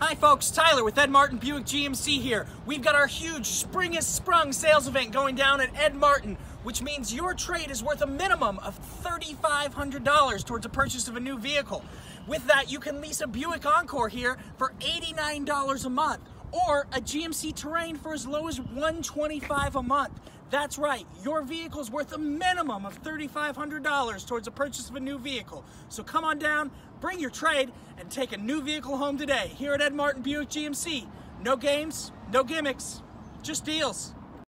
Hi folks, Tyler with Ed Martin Buick GMC here. We've got our huge Spring is Sprung sales event going down at Ed Martin, which means your trade is worth a minimum of $3,500 towards the purchase of a new vehicle. With that, you can lease a Buick Encore here for $89 a month or a GMC Terrain for as low as 125 a month. That's right, your vehicle is worth a minimum of $3,500 towards the purchase of a new vehicle. So come on down, bring your trade, and take a new vehicle home today here at Ed Martin Buick GMC. No games, no gimmicks, just deals.